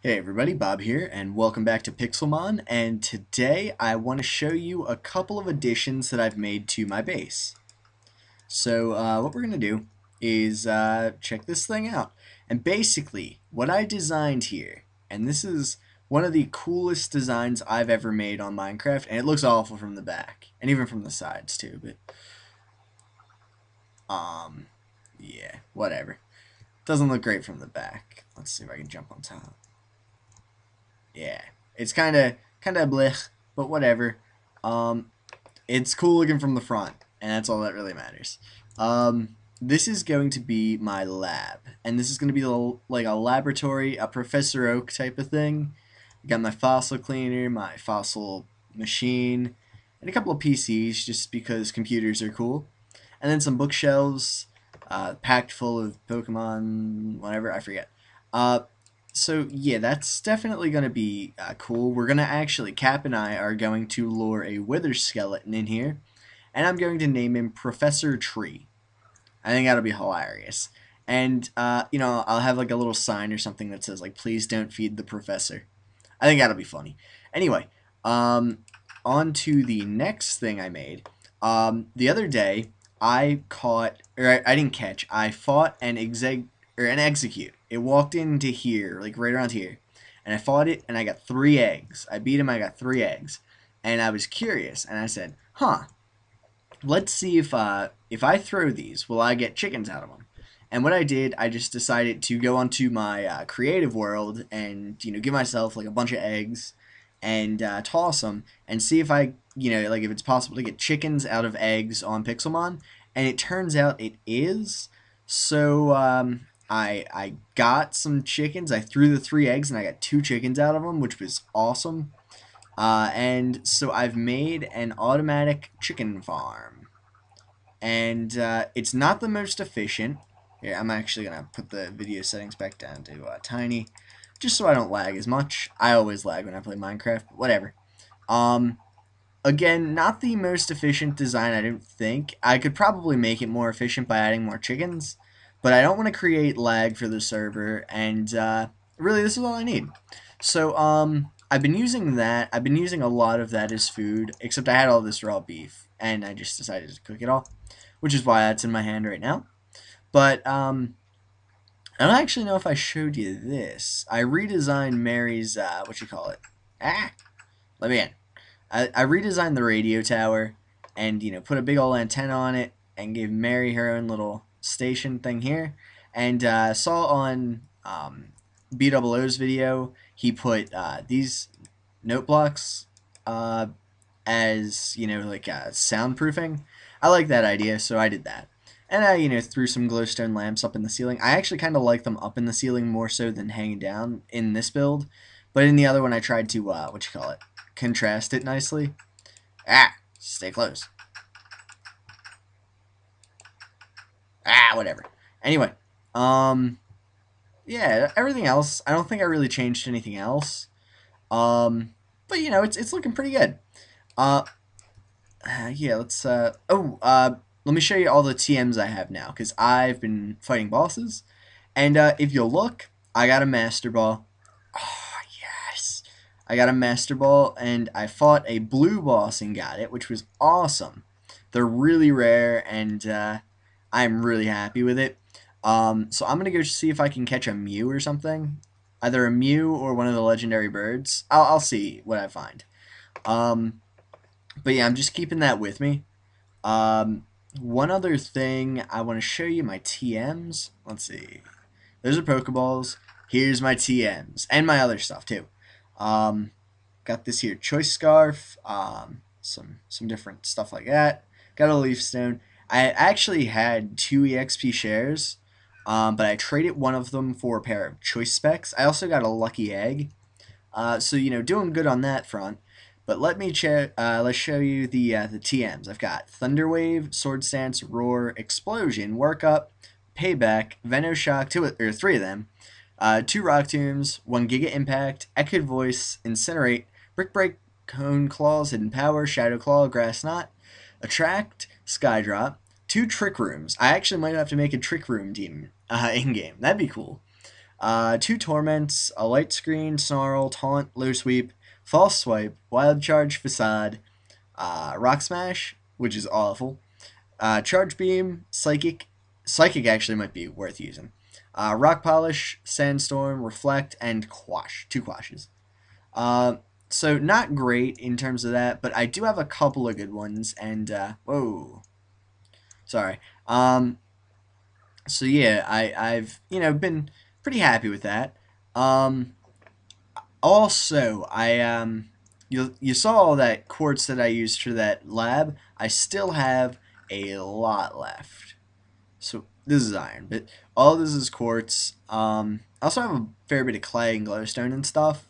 Hey everybody, Bob here, and welcome back to Pixelmon, and today I want to show you a couple of additions that I've made to my base. So uh, what we're going to do is uh, check this thing out. And basically, what I designed here, and this is one of the coolest designs I've ever made on Minecraft, and it looks awful from the back, and even from the sides too, but... Um, yeah, whatever. Doesn't look great from the back. Let's see if I can jump on top. Yeah, it's kind of kind of blech, but whatever. Um, it's cool looking from the front, and that's all that really matters. Um, this is going to be my lab, and this is going to be like a laboratory, a Professor Oak type of thing. I got my fossil cleaner, my fossil machine, and a couple of PCs just because computers are cool. And then some bookshelves, uh, packed full of Pokemon, whatever, I forget. Uh, so yeah, that's definitely going to be uh, cool. We're going to actually, Cap and I are going to lure a Wither skeleton in here, and I'm going to name him Professor Tree. I think that'll be hilarious. And, uh, you know, I'll have like a little sign or something that says like, please don't feed the professor. I think that'll be funny. Anyway, um, on to the next thing I made. Um, the other day, I caught, or I, I didn't catch, I fought an exeg, or an Exeggcute it walked into here, like right around here. And I fought it, and I got three eggs. I beat him, I got three eggs. And I was curious, and I said, huh, let's see if, uh, if I throw these, will I get chickens out of them? And what I did, I just decided to go onto my uh, creative world and, you know, give myself like a bunch of eggs and uh, toss them and see if I, you know, like if it's possible to get chickens out of eggs on Pixelmon. And it turns out it is. So um, I I got some chickens. I threw the three eggs and I got two chickens out of them, which was awesome. Uh, and so I've made an automatic chicken farm. And uh, it's not the most efficient. Here, I'm actually to put the video settings back down to uh, tiny, just so I don't lag as much. I always lag when I play Minecraft, but whatever. Um, again, not the most efficient design, I don't think. I could probably make it more efficient by adding more chickens but I don't want to create lag for the server, and uh, really this is all I need. So um, I've been using that. I've been using a lot of that as food, except I had all this raw beef, and I just decided to cook it all, which is why that's in my hand right now. But um, I don't actually know if I showed you this. I redesigned Mary's, uh, what you call it? Ah, let me in. I, I redesigned the radio tower, and you know, put a big old antenna on it, and gave Mary her own little station thing here, and uh, saw on um, video he put uh, these note blocks uh, as you know like uh, soundproofing. I like that idea, so I did that. And I, you know, threw some glowstone lamps up in the ceiling. I actually kind of like them up in the ceiling more so than hanging down in this build. But in the other one, I tried to, uh, what you call it, contrast it nicely. Ah, stay close. Ah, whatever. Anyway, um, yeah, everything else, I don't think I really changed anything else. Um, but you know, it's it's looking pretty good. Uh, yeah, let's. Uh, oh, uh, let me show you all the TMs I have now because I've been fighting bosses, and uh, if you look, I got a master ball. Oh yes, I got a master ball, and I fought a blue boss and got it, which was awesome. They're really rare, and uh, I'm really happy with it. Um, so I'm going to go see if I can catch a Mew or something. Either a Mew or one of the legendary birds. I'll, I'll see what I find. Um, but yeah, I'm just keeping that with me. Um, one other thing, I want to show you my TMs. Let's see. Those are Pokeballs. Here's my TMs. And my other stuff, too. Um, got this here Choice Scarf. Um, some, some different stuff like that. Got a Leaf Stone. I actually had two EXP shares, um, but I traded one of them for a pair of choice specs. I also got a lucky egg, uh, so you know, doing good on that front. But let me check. Uh, let's show you the uh, the TMs. I've got Thunderwave, Swords Dance, Roar, Explosion, Workup, Payback, Venoshock, two or three of them, uh, two Rock Tombs, one Giga Impact, Echoed Voice, Incinerate, Brick Break, Hone Claws, Hidden Power, Shadow Claw, Grass Knot, Attract, Skydrop, two Trick Rooms. I actually might have to make a Trick Room team uh, in game. That'd be cool. Uh, two Torments, a Light Screen, Snarl, Taunt, Low Sweep, False Swipe, Wild Charge, Facade, uh, Rock Smash, which is awful, uh, Charge Beam, Psychic, Psychic actually might be worth using, uh, Rock Polish, Sandstorm, Reflect, and Quash, two Quashes. So not great in terms of that, but I do have a couple of good ones, and, uh, whoa, sorry, um, so yeah, I, I've, you know, been pretty happy with that. Um, also, I um, you you saw all that quartz that I used for that lab. I still have a lot left. So this is iron, but all this is quartz. Um, I also have a fair bit of clay and glowstone and stuff.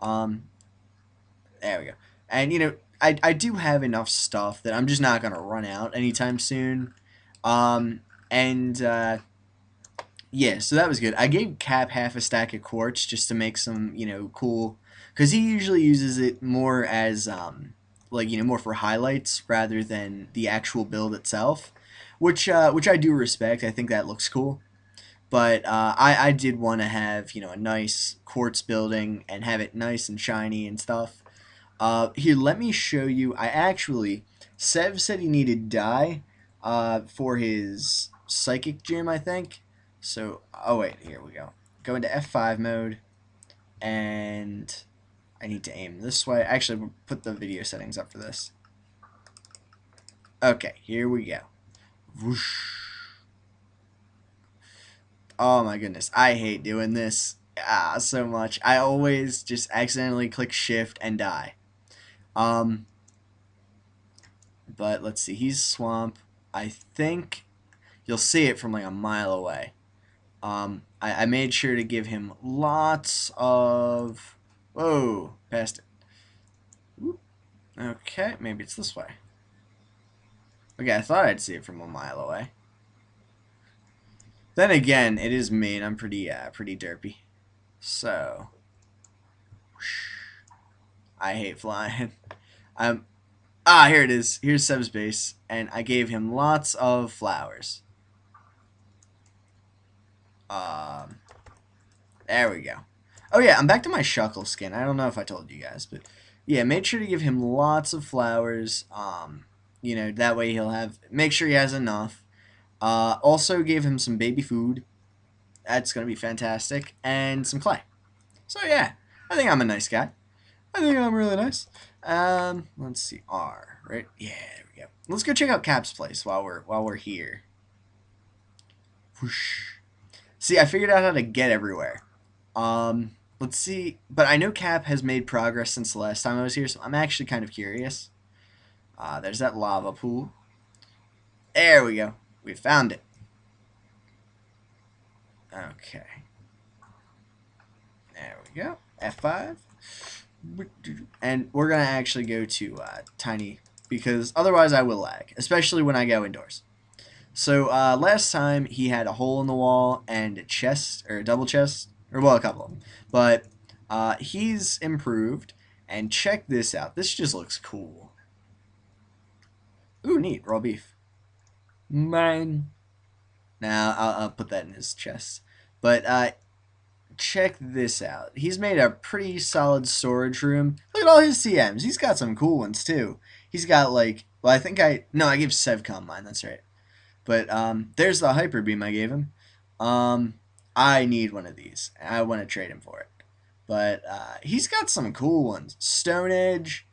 Um, there we go. And you know, I I do have enough stuff that I'm just not gonna run out anytime soon. Um, and uh, yeah, so that was good. I gave Cap half a stack of quartz just to make some, you know, cool, because he usually uses it more as, um, like, you know, more for highlights rather than the actual build itself, which, uh, which I do respect. I think that looks cool. But uh, I, I did want to have, you know, a nice quartz building and have it nice and shiny and stuff. Uh, here, let me show you. I actually, Sev said he needed dye uh, for his psychic gym, I think. So, oh wait, here we go. Go into F5 mode, and I need to aim this way. Actually, we'll put the video settings up for this. Okay, here we go. Whoosh. Oh my goodness, I hate doing this ah, so much. I always just accidentally click shift and die. Um, but let's see, he's swamp. I think you'll see it from like a mile away. Um, I, I made sure to give him lots of... Whoa, past it. Okay, maybe it's this way. Okay, I thought I'd see it from a mile away. Then again, it is and I'm pretty, uh, pretty derpy. So, I hate flying. I'm, ah, here it is. Here's Sev's base, and I gave him lots of flowers. Um, there we go. Oh yeah, I'm back to my Shuckle skin. I don't know if I told you guys, but yeah, made sure to give him lots of flowers. Um, you know, that way he'll have, make sure he has enough. Uh, also gave him some baby food. That's going to be fantastic. And some clay. So yeah, I think I'm a nice guy. I think I'm really nice. Um, let's see, R, right? Yeah, there we go. Let's go check out Cap's place while we're while we're here. Whoosh. See, I figured out how to get everywhere. Um, let's see. But I know Cap has made progress since the last time I was here, so I'm actually kind of curious. Uh, there's that lava pool. There we go. We found it. Okay. There we go. F5. And we're going to actually go to uh, Tiny because otherwise I will lag, especially when I go indoors. So uh, last time he had a hole in the wall and a chest or a double chest, or well, a couple of them. But uh, he's improved. And check this out. This just looks cool. Ooh, neat raw beef. Mine. Now I'll, I'll put that in his chest. But uh, check this out. He's made a pretty solid storage room. Look at all his TMs. He's got some cool ones too. He's got like, well, I think I no, I gave Sevcom mine. That's right. But um, there's the hyper beam I gave him. Um, I need one of these. I want to trade him for it. But uh, he's got some cool ones. Stone Edge.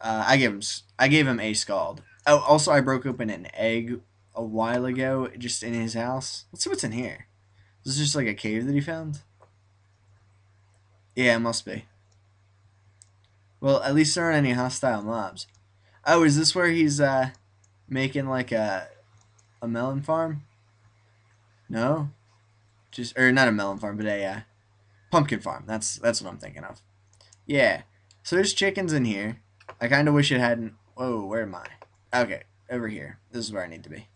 Uh, I gave him. I gave him a scald. Oh, also I broke open an egg a while ago, just in his house. Let's see what's in here. this is just like a cave that he found? Yeah, it must be. Well, at least there aren't any hostile mobs. Oh, is this where he's uh, making like a a melon farm? No, just or not a melon farm, but a uh, pumpkin farm. That's that's what I'm thinking of. Yeah. So there's chickens in here. I kind of wish it hadn't. Whoa, where am I? Okay, over here. This is where I need to be.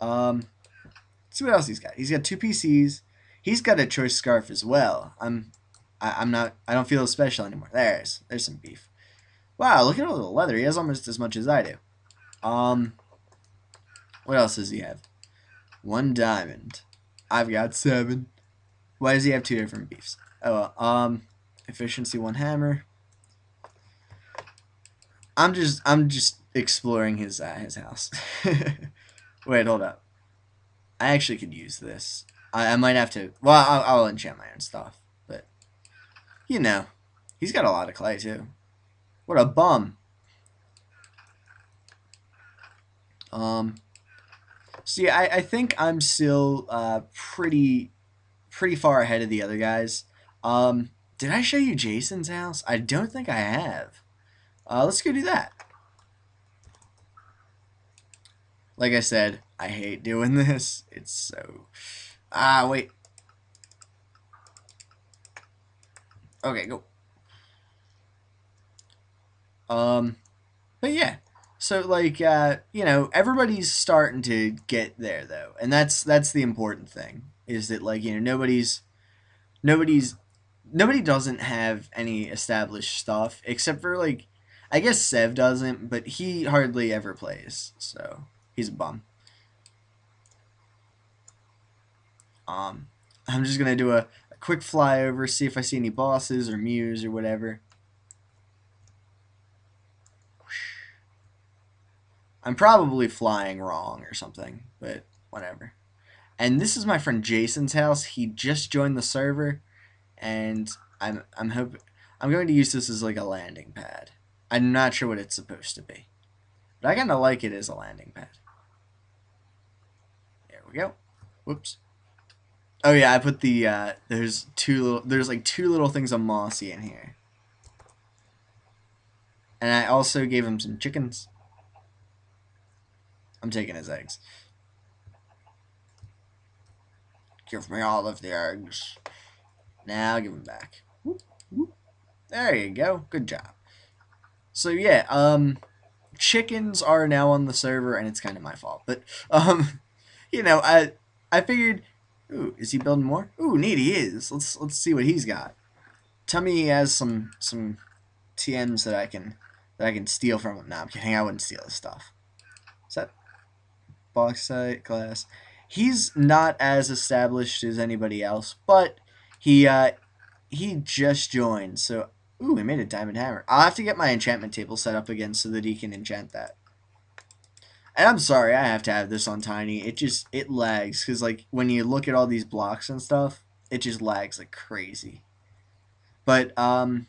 Um, see what else he's got. He's got two PCs. He's got a choice scarf as well. I'm, I, I'm not. I don't feel special anymore. There's, there's some beef. Wow, look at all the leather. He has almost as much as I do. Um, what else does he have? One diamond. I've got seven. Why does he have two different beefs? Oh, um, efficiency one hammer. I'm just I'm just exploring his uh, his house. Wait, hold up. I actually could use this. I, I might have to. Well, I'll, I'll enchant my own stuff, but you know, he's got a lot of clay too. What a bum. Um. See, I, I think I'm still uh, pretty pretty far ahead of the other guys. Um, did I show you Jason's house? I don't think I have. Uh, let's go do that. Like I said, I hate doing this. It's so... Ah, wait. Okay, go. Um, but yeah. So like, uh, you know, everybody's starting to get there though, and that's that's the important thing. Is that like you know nobody's nobody's nobody doesn't have any established stuff except for like I guess Sev doesn't, but he hardly ever plays, so he's a bum. Um, I'm just gonna do a, a quick flyover, see if I see any bosses or Mews or whatever. I'm probably flying wrong or something, but whatever. And this is my friend Jason's house. He just joined the server, and I'm I'm hoping I'm going to use this as like a landing pad. I'm not sure what it's supposed to be. But I kind of like it as a landing pad. There we go. Whoops. Oh yeah, I put the, uh, there's two little, there's like two little things of mossy in here. And I also gave him some chickens. I'm taking his eggs. Give me all of the eggs. Now give them back. There you go. Good job. So yeah, um, chickens are now on the server, and it's kind of my fault. But um, you know, I I figured, ooh, is he building more? Ooh, neat, he is. Let's let's see what he's got. Tell me he has some some TMs that I can that I can steal from him. No, I'm kidding. I wouldn't steal his stuff. Is that bauxite glass? He's not as established as anybody else, but he uh, he just joined, so Ooh, we made a diamond hammer. I'll have to get my enchantment table set up again so that he can enchant that. And I'm sorry, I have to have this on tiny. It just, it lags. Because, like, when you look at all these blocks and stuff, it just lags like crazy. But, um,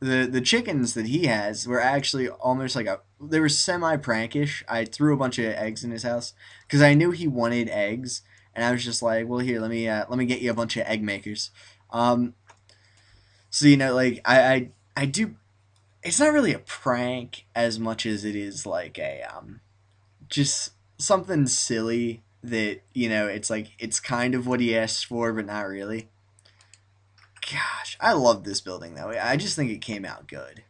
the, the chickens that he has were actually almost like a, they were semi-prankish. I threw a bunch of eggs in his house. Because I knew he wanted eggs. And I was just like, well, here, let me, uh, let me get you a bunch of egg makers. Um, so you know, like I, I I do. It's not really a prank as much as it is like a um, just something silly that you know. It's like it's kind of what he asked for, but not really. Gosh, I love this building though. I just think it came out good.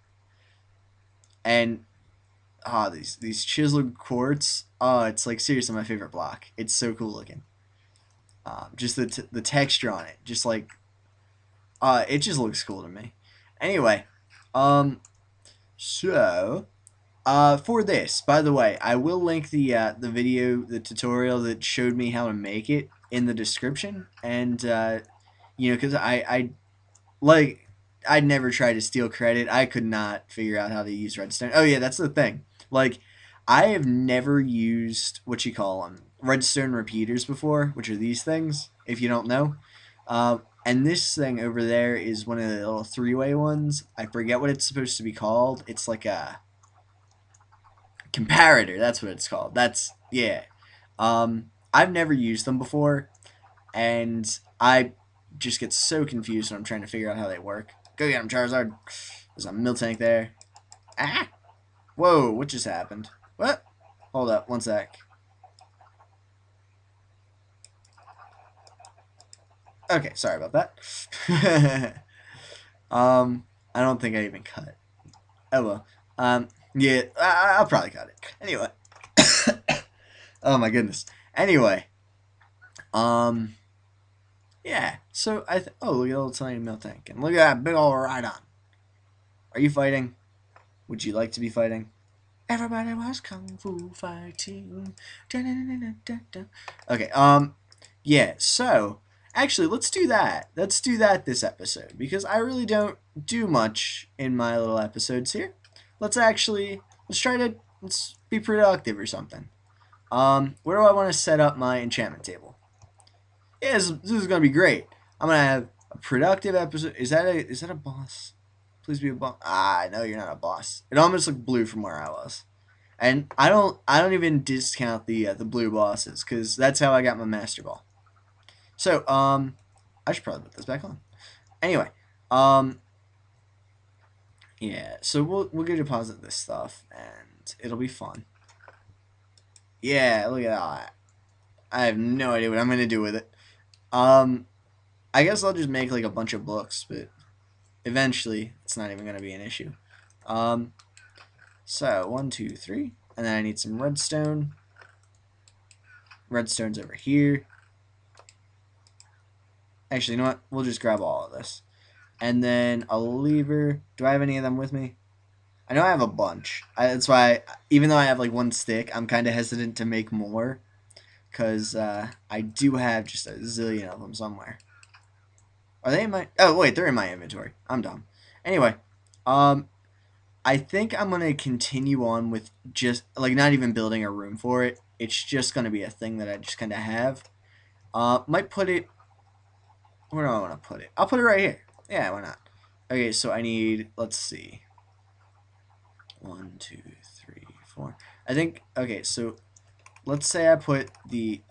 And ah, oh, these these chiseled quartz. Oh, it's like seriously my favorite block. It's so cool looking. Um, just the the texture on it, just like uh, it just looks cool to me. Anyway, um, so, uh, for this, by the way, I will link the, uh, the video, the tutorial that showed me how to make it in the description, and, uh, you know, because I, I, like, I'd never try to steal credit. I could not figure out how to use redstone. Oh, yeah, that's the thing. Like, I have never used, what you call them, redstone repeaters before, which are these things, if you don't know. Uh, and this thing over there is one of the little three-way ones. I forget what it's supposed to be called. It's like a comparator. That's what it's called. That's, yeah. Um, I've never used them before. And I just get so confused when I'm trying to figure out how they work. Go get him, Charizard. There's a Miltank there. Ah! Whoa, what just happened? What? Hold up, one sec. Okay, sorry about that. um, I don't think I even cut. Oh well. Um, yeah, I, I'll probably cut it. Anyway. oh my goodness. Anyway. Um, yeah. So I th oh look at little tiny Miltank and look at that big old Rhydon. Are you fighting? Would you like to be fighting? Everybody was kung fu fighting. Okay. Um. Yeah. So Actually, let's do that. Let's do that this episode because I really don't do much in my little episodes here. Let's actually let's try to let's be productive or something. Um, where do I want to set up my enchantment table? Yeah, this, this is gonna be great. I'm gonna have a productive episode. Is that a is that a boss? Please be a boss. Ah, no, you're not a boss. It almost looked blue from where I was, and I don't I don't even discount the uh, the blue bosses because that's how I got my master ball. So um, I should probably put this back on. Anyway, um, yeah. So we'll we'll go deposit this stuff and it'll be fun. Yeah, look at that. I have no idea what I'm gonna do with it. Um, I guess I'll just make like a bunch of books, but eventually it's not even gonna be an issue. Um, so one, two, three, and then I need some redstone. Redstone's over here. Actually, you know what? We'll just grab all of this. And then a lever. Do I have any of them with me? I know I have a bunch. I, that's why, even though I have like one stick, I'm kind of hesitant to make more. Because uh, I do have just a zillion of them somewhere. Are they in my... Oh, wait, they're in my inventory. I'm dumb. Anyway, um, I think I'm going to continue on with just, like, not even building a room for it. It's just going to be a thing that I just kind of have. Uh, might put it... Where do I want to put it? I'll put it right here. Yeah, why not? Okay, so I need... Let's see. One, two, three, four. I think... Okay, so let's say I put the...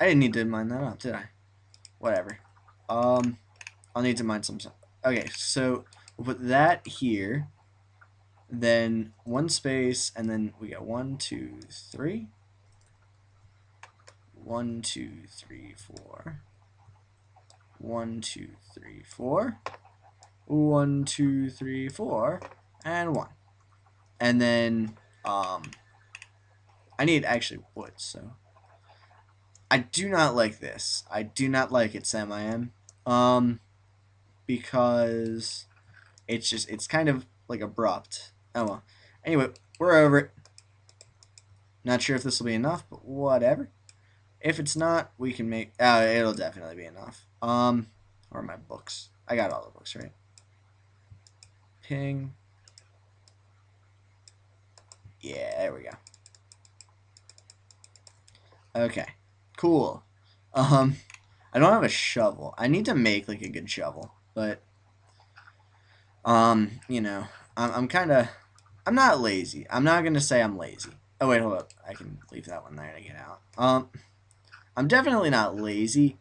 I didn't need to mine that up, did I? Whatever. Um, I'll need to mine some... Okay, so we'll put that here. Then one space, and then we got one, two, three. One, two, three, four. One, two, three, four. One, two, three, four. And one. And then, um, I need actually wood, so. I do not like this. I do not like it, Sam I am. Um, because it's just, it's kind of like abrupt. Oh well. Anyway, we're over it. Not sure if this will be enough, but whatever. If it's not, we can make, uh, it'll definitely be enough. Um, or my books. I got all the books, right? Ping. Yeah, there we go. Okay, cool. Um, I don't have a shovel. I need to make like a good shovel, but um, you know, I'm I'm kind of I'm not lazy. I'm not gonna say I'm lazy. Oh wait, hold up. I can leave that one there to get out. Um, I'm definitely not lazy.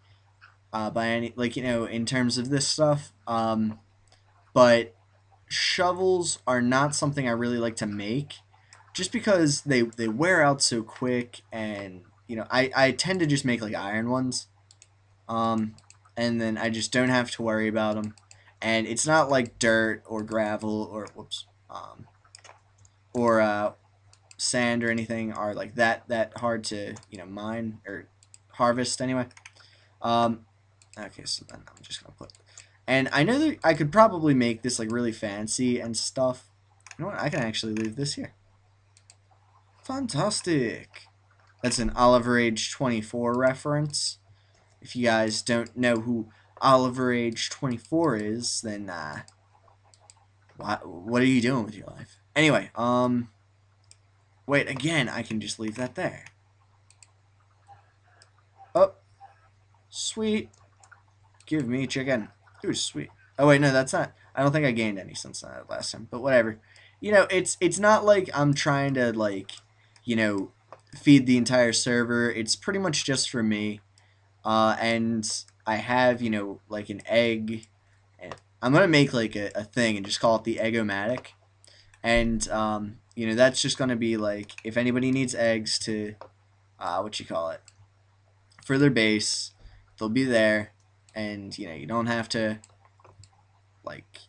Uh, by any like you know in terms of this stuff. Um, but shovels are not something I really like to make just because they they wear out so quick and you know I, I tend to just make like iron ones um and then I just don't have to worry about them and it's not like dirt or gravel or whoops um or uh sand or anything are like that that hard to you know mine or harvest anyway um okay so then I'm just gonna put and I know that I could probably make this like really fancy and stuff you know what I can actually leave this here Fantastic. That's an Oliver Age 24 reference. If you guys don't know who Oliver Age 24 is, then uh, what, what are you doing with your life? Anyway, um, wait, again, I can just leave that there. Oh, sweet. Give me chicken. Ooh, sweet. Oh, wait, no, that's not. I don't think I gained any since that last time, but whatever. You know, it's it's not like I'm trying to, like, you know, feed the entire server. It's pretty much just for me. Uh, and I have, you know, like an egg. I'm going to make like a, a thing and just call it the Eggomatic. And, um, you know, that's just going to be like, if anybody needs eggs to, uh, what you call it, for their base, they'll be there. And, you know, you don't have to, like,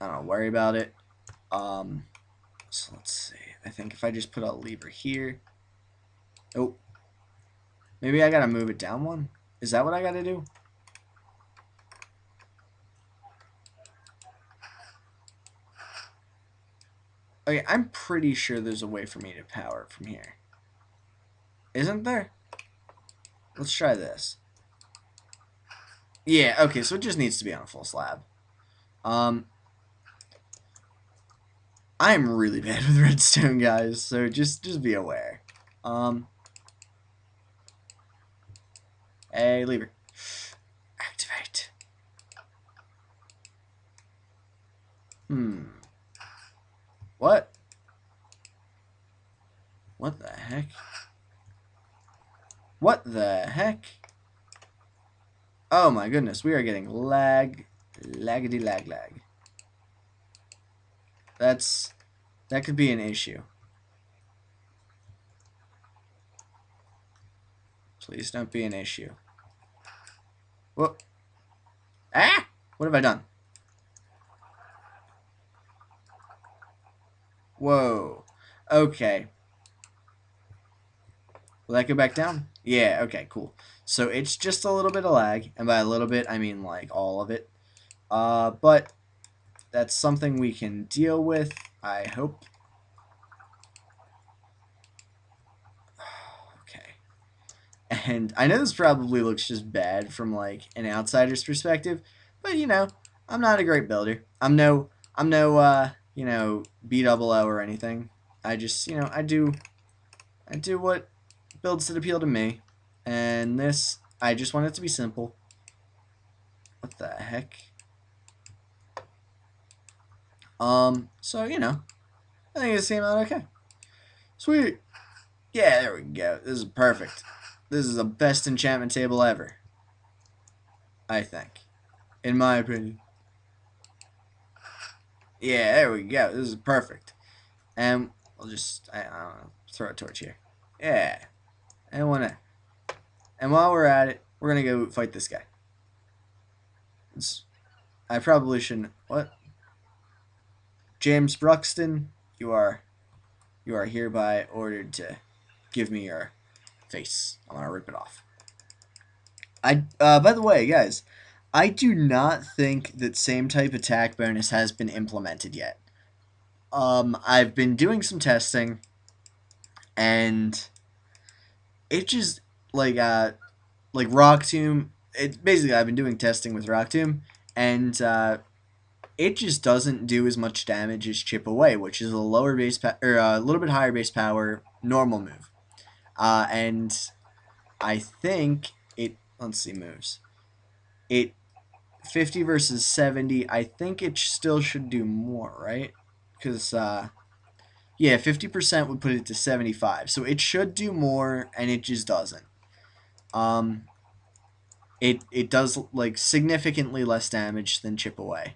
I don't know, worry about it. Um, so let's see. I think if I just put a lever here. Oh. Maybe I gotta move it down one? Is that what I gotta do? Okay, I'm pretty sure there's a way for me to power it from here. Isn't there? Let's try this. Yeah, okay, so it just needs to be on a full slab. Um, I'm really bad with redstone, guys, so just just be aware. Um, hey, lever. Activate. Hmm. What? What the heck? What the heck? Oh my goodness, we are getting lag, laggedy lag lag. That's, that could be an issue. Please don't be an issue. Whoop. Ah! What have I done? Whoa. Okay. Will that go back down? Yeah, okay, cool. So it's just a little bit of lag, and by a little bit, I mean like all of it. Uh, but that's something we can deal with, I hope. okay. And I know this probably looks just bad from like an outsider's perspective, but you know, I'm not a great builder. I'm no, I'm no, uh, you know, B double O or anything. I just, you know, I do, I do what builds that appeal to me. And this, I just want it to be simple. What the heck? Um, so, you know, I think it came out okay. Sweet. Yeah, there we go. This is perfect. This is the best enchantment table ever. I think. In my opinion. Yeah, there we go. This is perfect. And I'll just, I, I don't know, throw a torch here. Yeah. I wanna. And while we're at it, we're gonna go fight this guy. It's, I probably shouldn't. What? James Bruxton, you are, you are hereby ordered to give me your face. I'm gonna rip it off. I. Uh, by the way, guys, I do not think that same type attack bonus has been implemented yet. Um, I've been doing some testing, and it just like uh like Rock Tomb. It basically I've been doing testing with Rock Tomb, and uh, it just doesn't do as much damage as Chip Away, which is a lower base or a little bit higher base power normal move. Uh, and I think it. Let's see moves. It 50 versus 70. I think it still should do more, right? Because uh, yeah, 50% would put it to 75. So it should do more, and it just doesn't. Um, it, it does, like, significantly less damage than Chip Away.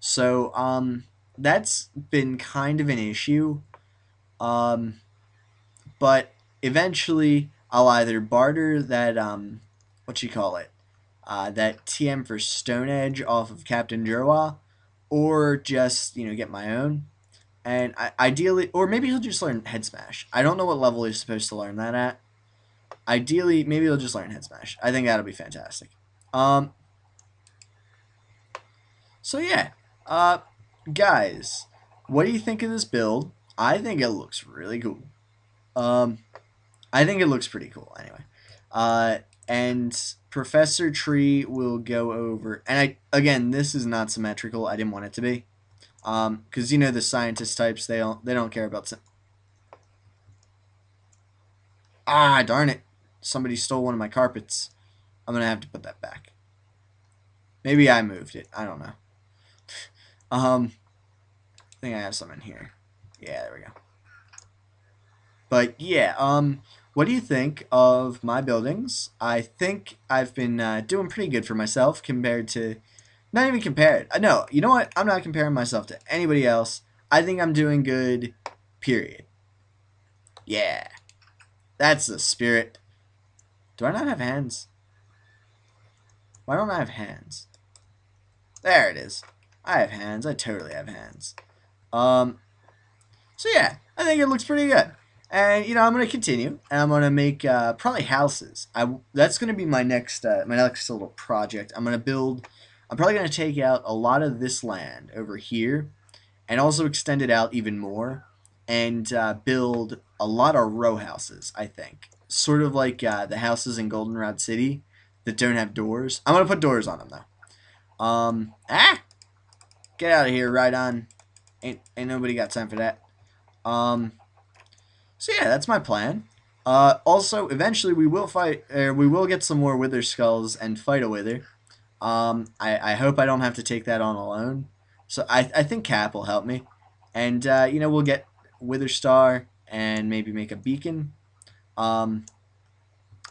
So, um, that's been kind of an issue. Um, but eventually, I'll either barter that, um, what you call it, uh, that TM for Stone Edge off of Captain Jeraw, or just, you know, get my own. And I, ideally, or maybe he'll just learn Head Smash. I don't know what level he's supposed to learn that at. Ideally, maybe he'll just learn Head Smash. I think that'll be fantastic. Um. So yeah, uh, guys, what do you think of this build? I think it looks really cool. Um, I think it looks pretty cool anyway. Uh, and Professor Tree will go over, and I again, this is not symmetrical. I didn't want it to be. Um, because you know the scientist types, they don't they don't care about. Ah, darn it! Somebody stole one of my carpets. I'm gonna have to put that back. Maybe I moved it. I don't know. um, I think I have some in here. Yeah, there we go. But yeah, um, what do you think of my buildings? I think I've been uh, doing pretty good for myself compared to not even compared. Uh, no, you know what? I'm not comparing myself to anybody else. I think I'm doing good, period. Yeah. That's the spirit. Do I not have hands? Why don't I have hands? There it is. I have hands. I totally have hands. Um, so yeah, I think it looks pretty good. And you know, I'm gonna continue, and I'm gonna make uh, probably houses. I that's gonna be my next uh, my next little project. I'm gonna build I'm probably going to take out a lot of this land over here and also extend it out even more and uh, build a lot of row houses, I think. Sort of like uh, the houses in Goldenrod City. that don't have doors. I'm gonna put doors on them though. Um, ah, get out of here, right on. Ain't ain't nobody got time for that. Um, so yeah, that's my plan. Uh, also, eventually we will fight, or we will get some more Wither Skulls and fight a Wither. Um, I, I hope I don't have to take that on alone. So I, I think Cap will help me. And, uh, you know, we'll get Wither Star and maybe make a beacon. Um,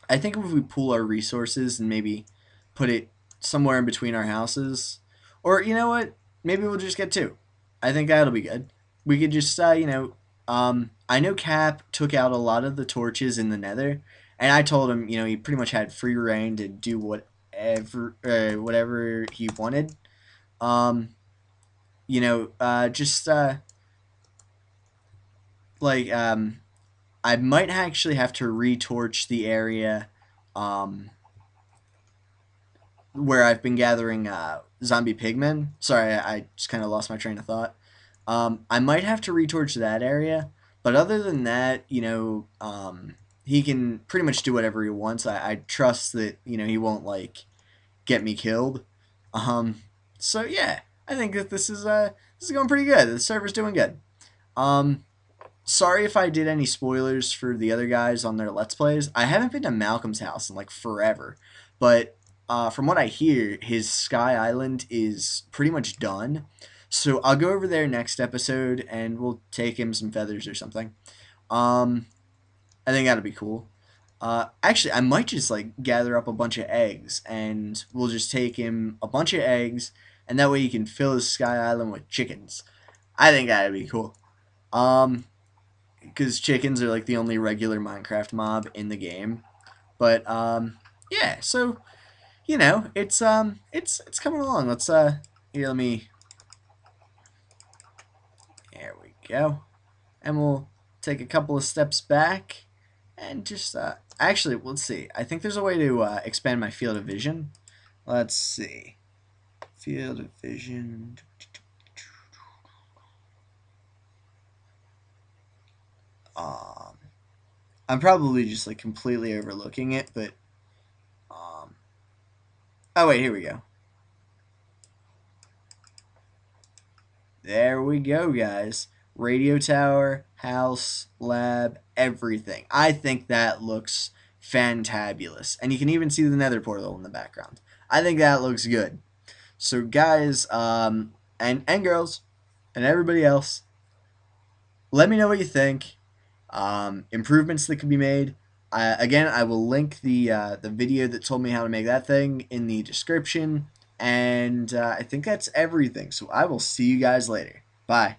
I think if we pool our resources and maybe put it somewhere in between our houses, or you know what, maybe we'll just get two. I think that'll be good. We could just, uh, you know, um, I know Cap took out a lot of the torches in the Nether, and I told him, you know, he pretty much had free reign to do whatever, uh, whatever he wanted. Um, you know, uh, just uh, like um, I might actually have to retorch the area um, where I've been gathering uh, zombie pigmen. Sorry, I just kind of lost my train of thought. Um, I might have to retorch that area, but other than that, you know, um, he can pretty much do whatever he wants. I, I trust that you know he won't like get me killed. Um, so yeah, I think that this is uh this is going pretty good. The server's doing good. Um, sorry if I did any spoilers for the other guys on their Let's Plays. I haven't been to Malcolm's house in like forever, but uh, from what I hear, his Sky Island is pretty much done. So I'll go over there next episode and we'll take him some feathers or something. Um, I think that'll be cool. Uh, actually, I might just like gather up a bunch of eggs and we'll just take him a bunch of eggs and that way he can fill his Sky Island with chickens. I think that'd be cool. Um, because chickens are like the only regular Minecraft mob in the game. But um, yeah, so you know, it's um, it's it's coming along. Let's uh, here, let me. There we go, and we'll take a couple of steps back, and just uh, actually, let's see. I think there's a way to uh, expand my field of vision. Let's see, field of vision. Um, I'm probably just like completely overlooking it, but um, oh wait, here we go. There we go, guys. Radio tower, house, lab, everything. I think that looks fantabulous. And you can even see the nether portal in the background. I think that looks good. So guys, um, and, and girls, and everybody else, let me know what you think um, improvements that can be made. again, I will link the uh, the video that told me how to make that thing in the description. And uh, I think that's everything. So I will see you guys later. Bye.